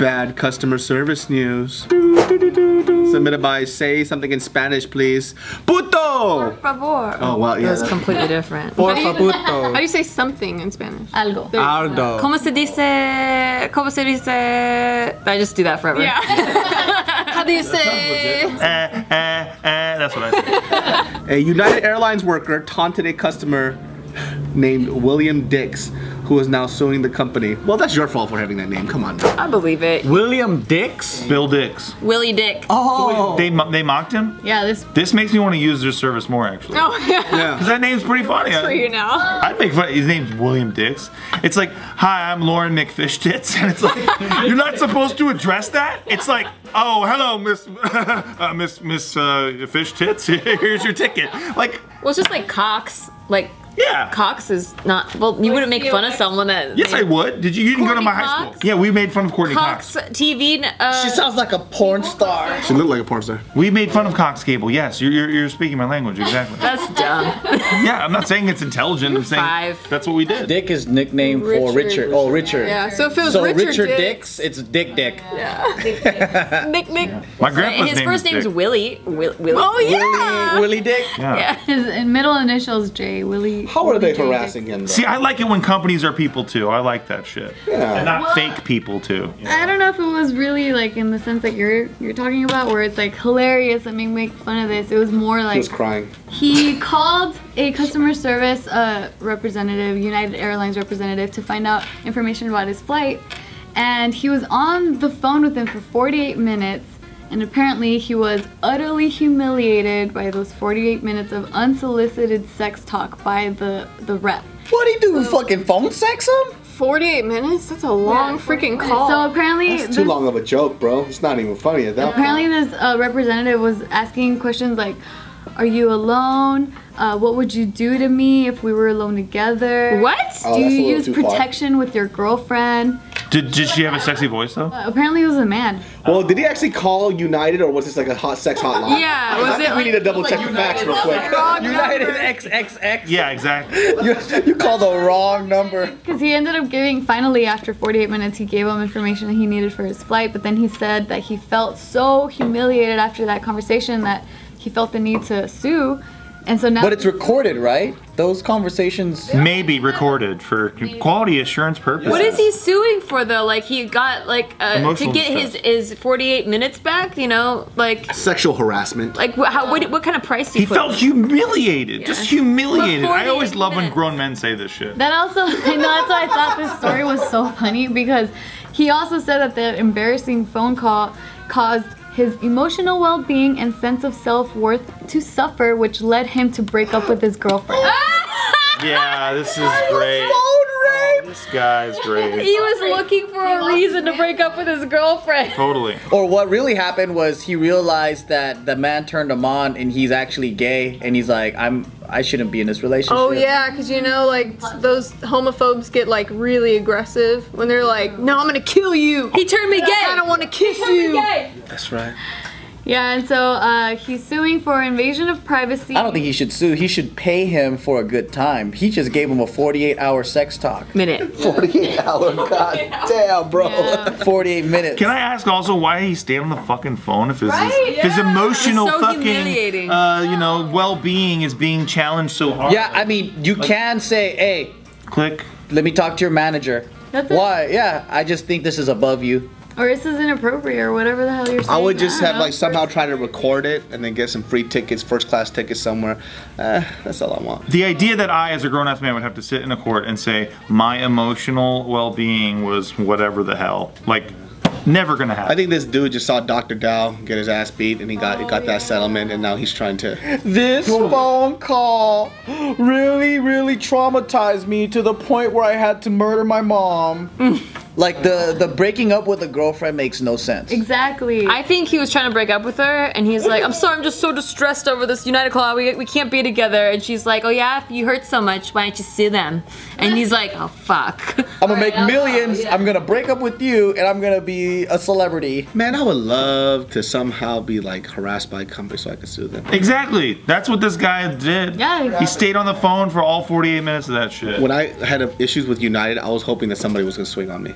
Bad customer service news. Submitted by say something in Spanish, please. Puto! Por favor. Oh, well, yeah. That's completely different. Por How do you say something in Spanish? Algo. There- Aldo. ¿Cómo se dice? ¿Cómo se dice? I just do that forever. Yeah. How do you say? Eh, eh, eh, that's what I say. A United Airlines worker taunted a customer named William Dicks, who is now suing the company. Well, that's your fault for having that name. Come on. now. I believe it. William Dicks? Bill Dicks. Willie Dick. Oh. They, they mocked him? Yeah, this. This makes me want to use their service more, actually. Oh yeah. Yeah. Because that name's pretty funny. For you now. I'd make fun. His name's William Dicks. It's like, hi, I'm Lauren McFish Tits, and it's like, you're not supposed to address that. It's like, oh, hello, Miss, uh, Miss, Miss uh, Fish Tits. Here's your ticket. Like, Well, it's just like Cox. Like yeah. Cox is not. Well, you wouldn't make fun of someone that. Yes, I would. Did you? You didn't go to my Courtney high Cox? school. Yeah, we made fun of Courtney Cox Cox. TV. Uh, She sounds like a porn star. She looked like a porn star. We made fun of Cox Cable. Yes, you're, you're, you're speaking my language exactly. that's dumb. yeah, I'm not saying it's intelligent. I'm saying Five. that's what we did. Dick is nickname for Richard. Richard. Oh, Richard. Yeah. So if it was So Richard, Richard, Dix, Dix, it's Dick Dick. Yeah. Nick Nick. My grandpa's His name first is name's Dick. Willie. Will, Willie. Oh yeah. Willie, Willie Dick. Yeah. Yeah. His middle initials J. Willie. How are they harassing him? Though? See, I like it when companies are people too. I like that shit. Yeah. And not fake people too. I don't know if it was really like in the sense that you're you're talking about, where it's like hilarious and make make fun of this. It was more like. he like was crying. he called a customer service uh, representative, United Airlines representative, to find out information about his flight, and he was on the phone with him for 48 minutes. And apparently, he was utterly humiliated by those 48 minutes of unsolicited sex talk by the the rep. What'd he do? Fucking phone sex him? 48 minutes? That's a long freaking call. So apparently, It's too this- long of a joke, bro. It's not even funny at that Apparently, point. this uh, representative was asking questions like, "Are you alone? Uh, what would you do to me if we were alone together? What? Oh, do you use too far. protection with your girlfriend?" Did, did she have a sexy voice though? Uh, apparently, it was a man. Well, did he actually call United or was this like a hot sex hotline? Yeah, I was think it we need to double check the facts real quick. United XXX. Yeah, exactly. You, you called the wrong number. Because he ended up giving, finally, after 48 minutes, he gave him information that he needed for his flight. But then he said that he felt so humiliated after that conversation that he felt the need to sue. And so now. But it's recorded, right? Those conversations. Maybe recorded for quality assurance purposes. What is he suing for though? Like he got like uh, to Emotional get his his 48 minutes back. You know, like Sexual harassment. like wh- how what, what kind of price do you He put? felt humiliated. Just humiliated. I always 48 love when grown men say this shit. That also, I know that's why I thought this story was so funny because he also said that the embarrassing phone call caused his emotional well-being and sense of self-worth to suffer, which led him to break up with his girlfriend. Yeah, this is great. This guy's great. He was looking for a reason to break up with his girlfriend. Totally. Or what really happened was he realized that the man turned him on and he's actually gay and he's like, I'm I shouldn't be in this relationship. Oh yeah, because you know, like those homophobes get like really aggressive when they're like, "No, I'm gonna kill you." He turned me gay. I don't want to kiss you. That's right. Yeah, and so uh, he's suing for invasion of privacy. I don't think he should sue. He should pay him for a good time. He just gave him a 48 hour sex talk. Minute. 48 hour? God damn, bro. Yeah. 48 minutes. Can I ask also why he stayed on the fucking phone if his, Right? his Yeah. emotional so fucking uh, you know well-being is being challenged so hard? Yeah, I mean, you can say, hey, Click. let me talk to your manager. That's it. Why? Yeah, I just think this is above you. Or this is inappropriate, or whatever the hell you're saying. I would just don't have know. like somehow try to record it and then get some free tickets, first class tickets somewhere. Uh, that's all I want. The idea that I, as a grown-ass man, would have to sit in a court and say my emotional well-being was whatever the hell, like, never gonna happen. I think this dude just saw Dr. Dao get his ass beat and he got he got that settlement and now he's trying to. This phone call really, really traumatized me to the point where I had to murder my mom. like the the breaking up with a girlfriend makes no sense. Exactly. I think he was trying to break up with her, and he's like, "I'm sorry, I'm just so distressed over this United Claw. We, we can't be together." And she's like, "Oh yeah, if you hurt so much, why don't you sue them?" And he's like, "Oh fuck." I'm gonna make millions. I'm gonna break up with you, and I'm gonna be a celebrity. Man, I would love to somehow be like harassed by a company so I could sue them. Exactly. That's what this guy did. Yeah. He stayed on the phone for all 48 minutes of that shit. When I had issues with United, I was hoping that somebody was gonna swing on me.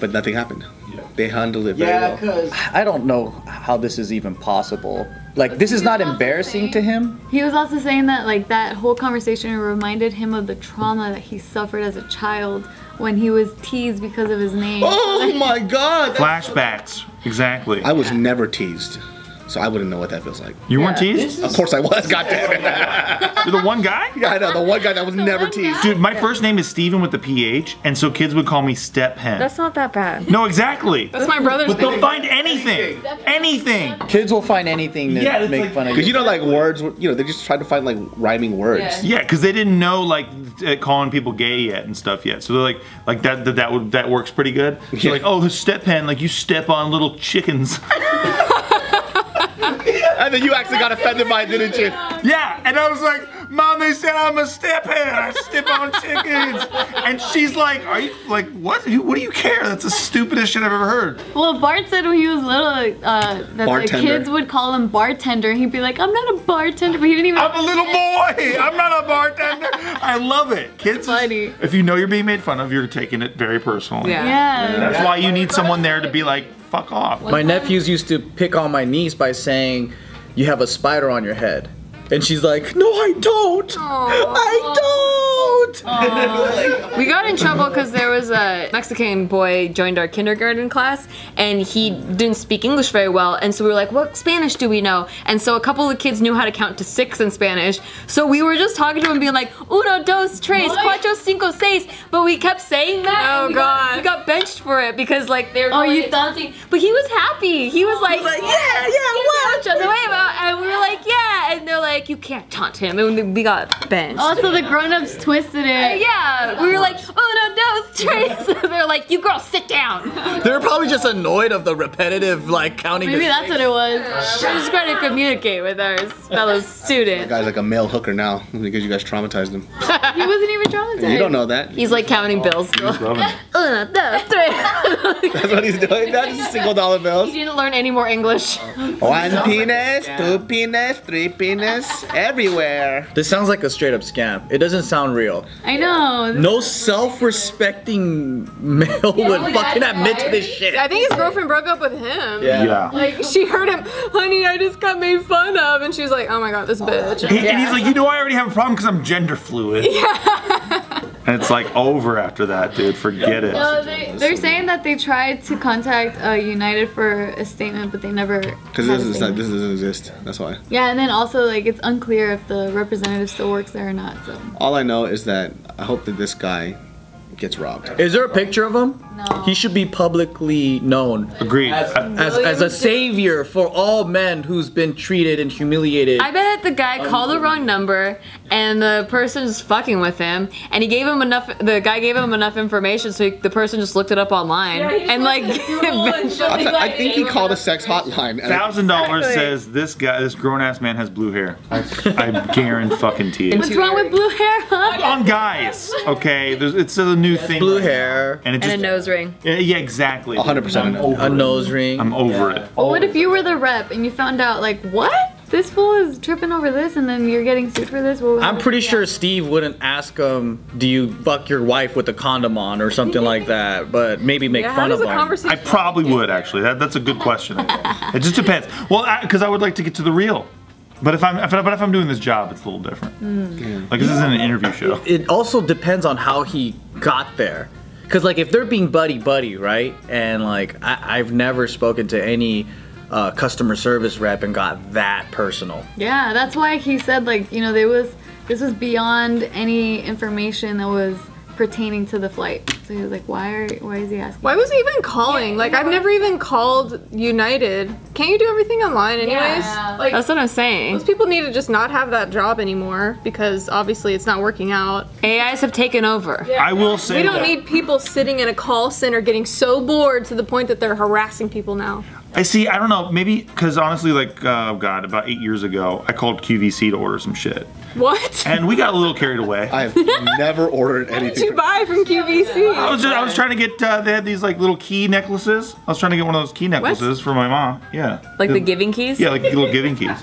But nothing happened. Yeah. They handled it very Yeah, well. because I don't know how this is even possible. Like, this is not embarrassing to him. He was also saying that like that whole conversation reminded him of the trauma that he suffered as a child when he was teased because of his name. Oh my god! Flashbacks. Exactly. I was never teased, so I wouldn't know what that feels like. you weren't teased? Of course I was. God damn it! You're the one guy? yeah, I know the one guy that was never teased. Dude, my first name is Steven with the PH, and so kids would call me Step Hen. That's not that bad. no, exactly. That's my brother's But they'll find anything. Anything. Kids will find anything to Yeah, it's make like- fun of Because you. you know, like words, you know, they just tried to find like rhyming words. Yeah, because they didn't know like uh, calling people gay yet and stuff yet. So they're like, like that that that would that works pretty good. So Yeah. like, oh, step hen, like you step on little chickens. And then you actually got offended by it, didn't you? yeah, and I was like, mom, they said I'm a step hen. I step on chickens. And she's like, are you like what? What do you care? That's the stupidest shit I've ever heard. Well, Bart said when he was little uh, that Bartender. the kids would call him bartender, and he'd be like, "I'm not a bartender," but he didn't even. I'm a little boy. I'm not a bartender. I love it. Kids, Funny. if you know you're being made fun of, you're taking it very personally. Yeah. yeah. That's why you need someone there to be like, fuck off. My nephews used to pick on my niece by saying, "You have a spider on your head," and she's like, "No, I don't. I don't." We got in trouble because there was a Mexican boy joined our kindergarten class and he didn't speak English very well. And so we were like, what Spanish do we know? And so a couple of kids knew how to count to six in Spanish. So we were just talking to him being like, uno, dos, tres, cuatro, cinco, seis. But we kept saying that. Oh, we got- God. we got benched for it because like they were Oh, you taunting. But he was happy. He was like, like, yeah, yeah, what? On the way about, and we were like, yeah. And they're like, you can't taunt him. And we got benched. Also, the grown-ups twisted it. Uh, yeah, we were like, oh no, no, straight. They're like, you girls sit down. They were probably just annoyed of the repetitive like counting. Maybe to- that's what it was. We're just trying to communicate with our fellow students. Guy's like a male hooker now because you guys traumatized him. He wasn't even traumatized. You don't know that. He's like counting oh. bills still. Loving it. Uno, dos, tres. That's what he's doing. That's just single dollar bill. He didn't learn any more English. One penis, two penis, three penis, everywhere. This sounds like a straight up scam. It doesn't sound real. I know. No self-respecting male would oh, fucking admit to this shit. I think his girlfriend broke up with him. Yeah. Like she heard him, honey, I just got made fun of, and she was like, oh my god, this bitch. And and he's like, you know, I already have a problem because I'm gender fluid. Yeah. And it's like over after that, dude. Forget it. No, they, they're saying that they tried to contact uh, United for a statement, but they never. Because this is like this doesn't exist. That's why. Yeah, and then also like it's unclear if the representative still works there or not. So All I know is that I hope that this guy gets robbed. Is there a picture of him? No. He should be publicly known Agreed. as, as, as a savior for all men who's been treated and humiliated. I bet the guy called the wrong number and the person just fucking with him and he gave him enough the guy gave him enough information so he, the person just looked it up online and like eventually I, th- I think he called a sex hotline. Thousand dollars says this guy, this grown ass man has blue hair. I, I guarantee it. What's wrong with blue hair, huh? On guys, okay. There's, it's a new thing. Blue hair, and it and just a nose ring. Yeah, yeah, exactly. 100% a over a nose ring. I'm over it. But what if you were the rep and you found out like what? This fool is tripping over this, and then you're getting sued for this. What I'm pretty sure Steve wouldn't ask him, "Do you fuck your wife with a condom on?" or something like that. But maybe make Yeah, how fun does of the him. I probably would actually. That, that's a good question. it just depends. Well, because I, would like to get to the real. But if I'm, if, I- but if I'm doing this job, it's a little different. Mm. Like this isn't an interview show. it also depends on how he got there. Cause like if they're being buddy buddy, right? And like I, I've never spoken to any uh, customer service rep and got that personal. Yeah, that's why he said like you know there was this was beyond any information that was pertaining to the flight. So he was like, why are why is he asking? Why was he even calling? Like I've never even called United. Can't you do everything online anyways? Like That's what I'm saying. those people need to just not have that job anymore because obviously it's not working out. AIs have taken over. I will say We don't that- need people sitting in a call center getting so bored to the point that they're harassing people now. I see. I don't know. Maybe because honestly, like, uh, God, about eight years ago, I called QVC to order some shit, What? and we got a little carried away. I have never ordered anything. What did anything. you buy from QVC? I was just, I was trying to get uh, they had these like little key necklaces. I was trying to get one of those key necklaces for my mom. Yeah. Like the giving keys? Yeah, like little giving keys.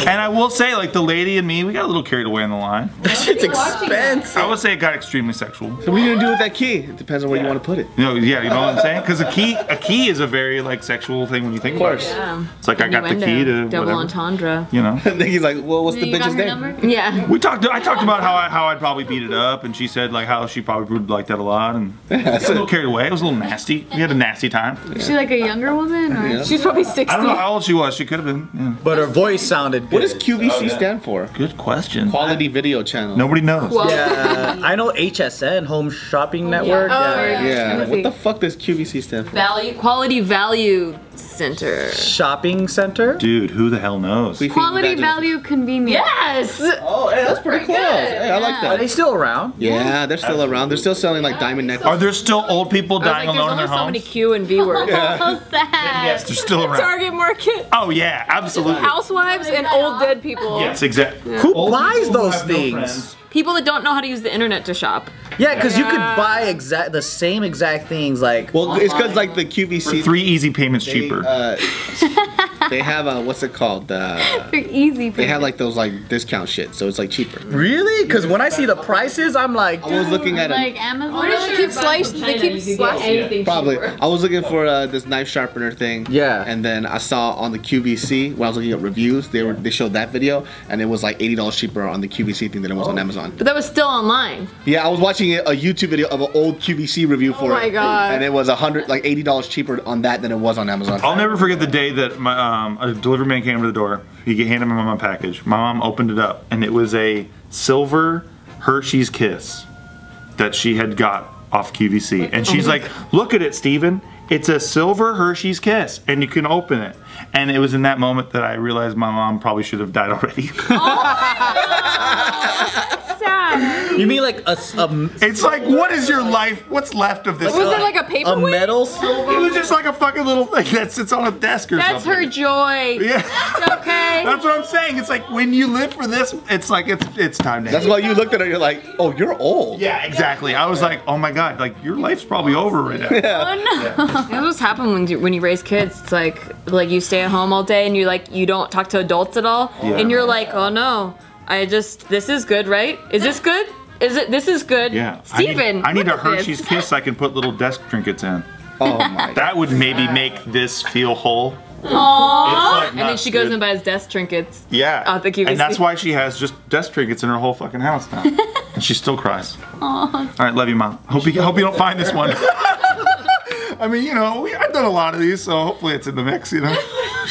And I will say, like the lady and me, we got a little carried away in the line. That shit's expensive. I would say it got extremely sexual. So what are you gonna do with that key? It depends on where you want to put it. You know, yeah, you know what I'm saying? Because a key, a key is a very like sexual thing when you think Of course. about it. Yeah. It's like I got the key to Double whatever. entendre. You know. And then he's like, well, what's the bitch's name? number? Yeah. We talked. I talked about how I how I'd probably beat it up, and she said like how she probably would like that a lot, and I got a little carried away. It was a little nasty. We had a nasty time. Is she like a younger woman? Or? Yeah. She's probably 60. I don't know how old she was. She could have been. Yeah. But her voice sounded good. What does QVC oh, stand for? Good question. Quality Video Channel. Nobody knows. Well, Yeah, I know HSN, Home Shopping Network. Oh, yeah. yeah. Yeah. What the fuck does QVC stand for? Value, quality value center. Shopping Center. Dude, who the hell knows? We feed Quality value convenience. Yes! Oh, hey, that's pretty close. Hey, I like that. Are they still around? Yeah, they're still around. They're still selling like diamond necklaces. Are there still old people dying like, alone in only their so many? Q and V words. So sad. Yes, they're still around. Target market. Oh yeah, absolutely. Housewives and old dead people. Yes, exactly. Who Old buys those have no things? friends. People that don't know how to use the internet to shop. Yeah, because you could buy exact the same exact things like. Well, it's because like the QVC. Three easy payments they, cheaper. Uh, they have a what's it called? Uh, For easy. they have like those like discount shit, so it's like cheaper. Really? Because when I see the prices, I'm like, I was looking at like it. Amazon. They keep slicing. They keep slashing. Probably. I was looking for uh, this knife sharpener thing. Yeah. And then I saw on the QVC when I was looking at reviews, they were they showed that video, and it was like eighty dollars cheaper on the QVC thing than it was on Amazon. But that was still online. Yeah, I was watching a YouTube video of an old QVC review for Oh my it. God. And it was a hundred, like eighty dollars cheaper on that than it was on Amazon. I'll never forget the day that my um, a delivery man came to the door. He handed my mom a package. My mom opened it up, and it was a silver Hershey's Kiss that she had got off QVC. And she's like, "Look at it, Steven. It's a silver Hershey's Kiss, and you can open it." And it was in that moment that I realized my mom probably should have died already. Sad. You mean like a, s- a m- it's like, what is your life? What's left of this? Was life? it like a paper? a paperweight? metal? It was just like a fucking little thing that sits on a desk or That's something. That's her joy. Yeah. Okay. That's what I'm saying. It's like when you live for this, it's like it's it's time to. That's why you looked at her. You're like, oh, you're old. Yeah, exactly. I was like, oh my god, like your life's probably over right now. Oh, yeah. That's what's happened when you when you raise kids. It's like like you stay at home all day and you like you don't talk to adults at all, Yeah. and you're like, oh no, I just this is good, right? Is this good? Is it? This is good. Yeah. Steven, I need, I need a look at this. Hershey's Kiss I can put little desk trinkets in. Oh my. God. That would maybe make this feel whole. Aww. It's like and then she goes dude. and buys desk trinkets. Yeah. Out the QVC. And that's why she has just desk trinkets in her whole fucking house now. and she still cries. Aww. All right, love you, mom. Hope you hope you don't find this one. I mean, you know, we, I've done a lot of these, so hopefully it's in the mix. You know,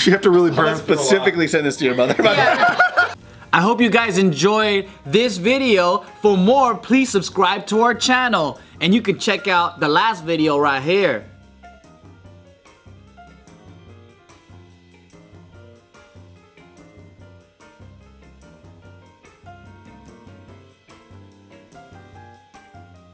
you have to really burn. through. Specifically send this to your mother. I hope you guys enjoyed this video. For more, please subscribe to our channel. And you can check out the last video right here.